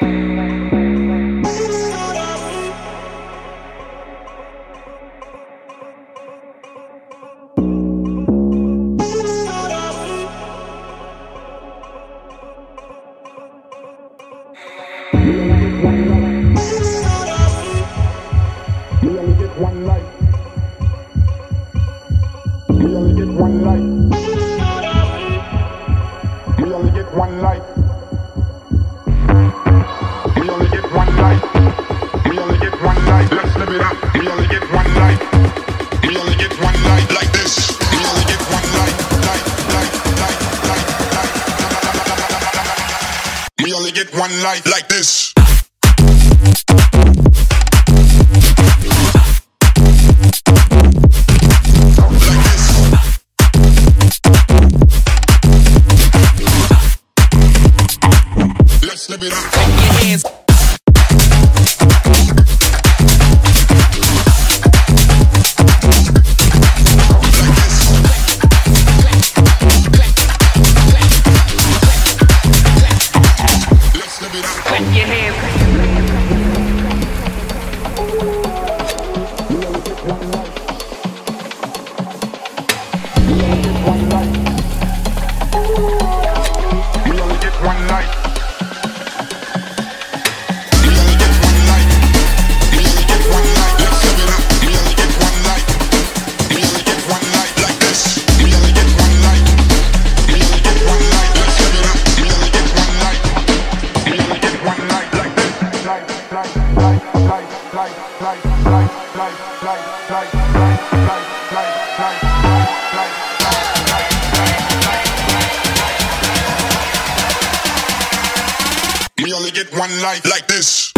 Bye. life like this. We only get one life like this.